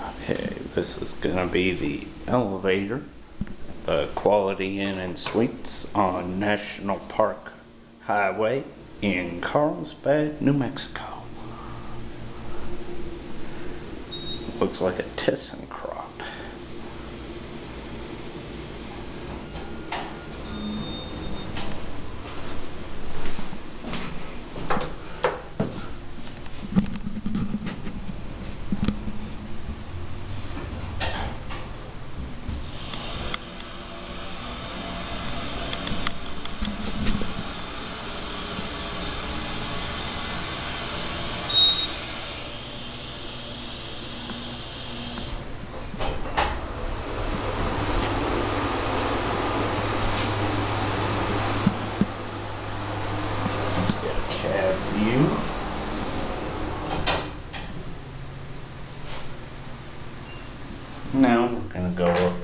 Okay, this is gonna be the elevator, the Quality Inn and Suites on National Park Highway in Carlsbad, New Mexico. Looks like a ThyssenKrupp. tab view. Now we're going to go